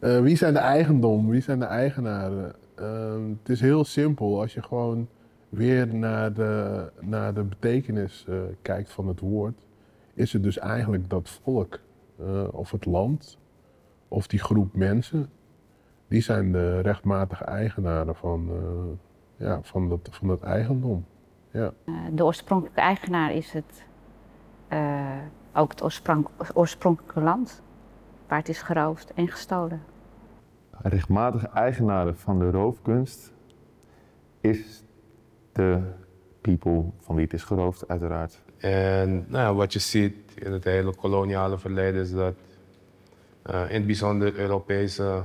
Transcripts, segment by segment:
Eh, wie zijn de eigendom? Wie zijn de eigenaren? Ehm, het is heel simpel als je gewoon weer naar de, naar de betekenis eh, kijkt van het woord. Is het dus eigenlijk dat volk eh, of het land of die groep mensen. Die zijn de rechtmatige eigenaren van, ja, van, dat, van dat eigendom. Ja. De oorspronkelijke eigenaar is het, ook het oorspronkelijke land waar het is geroofd en gestolen. Rechtmatige eigenaren van de roofkunst is de people van wie het is geroofd, uiteraard. En nou wat je ziet in het hele koloniale verleden is dat eh, in het bijzonder Europese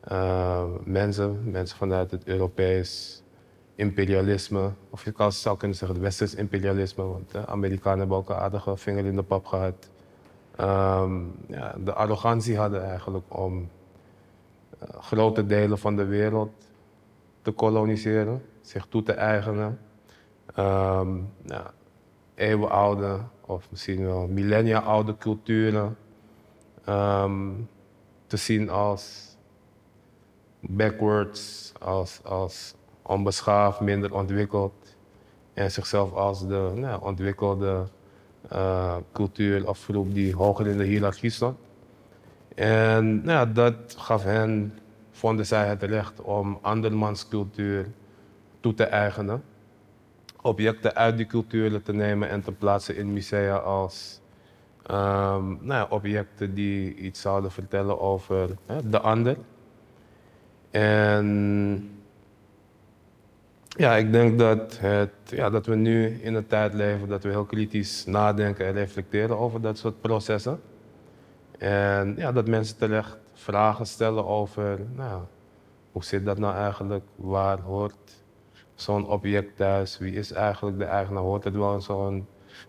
eh, mensen, mensen vanuit het Europees imperialisme, of je zou kunnen zeggen het westers imperialisme, want de Amerikanen hebben ook een aardige vinger in de pap gehad. Ehm, ja, de arrogantie hadden eigenlijk om eh, grote delen van de wereld te koloniseren, zich toe te eigenen. Ehm, ja, eeuwenoude of misschien wel millennia oude culturen ehm, te zien als backwards, als, als onbeschaafd, minder ontwikkeld. En zichzelf als de nou, ontwikkelde eh, cultuur of groep die hoger in de hiërarchie stond. En nou, dat gaf hen, vonden zij het recht om andermans cultuur toe te eigenen objecten uit die culturen te nemen en te plaatsen in musea als ehm, nou objecten die iets zouden vertellen over hè, de ander. En ja, ik denk dat, het, ja, dat we nu in een tijd leven dat we heel kritisch nadenken en reflecteren over dat soort processen. En ja, dat mensen terecht vragen stellen over nou, hoe zit dat nou eigenlijk, waar hoort zo'n object thuis? Wie is eigenlijk de eigenaar? Hoort het wel in zo'n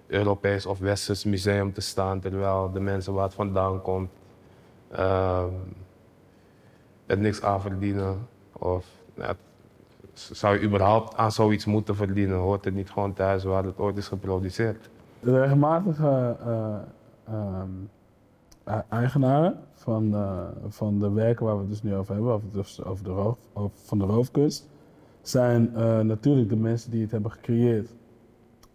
Europees of Westers museum te staan, terwijl de mensen waar het vandaan komt ehm er niks aan verdienen? Of nou, zou je überhaupt aan zoiets moeten verdienen? Hoort het niet gewoon thuis waar het ooit is geproduceerd? De rechtmatige eh, ehm, eigenaren van, eh, van de werken waar we het dus nu over hebben, over, dus over de roof, van de roofkunst, zijn eh, natuurlijk de mensen die het hebben gecreëerd.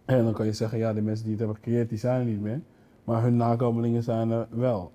En dan kan je zeggen, ja, de mensen die het hebben gecreëerd, die zijn er niet meer. Maar hun nakomelingen zijn er wel.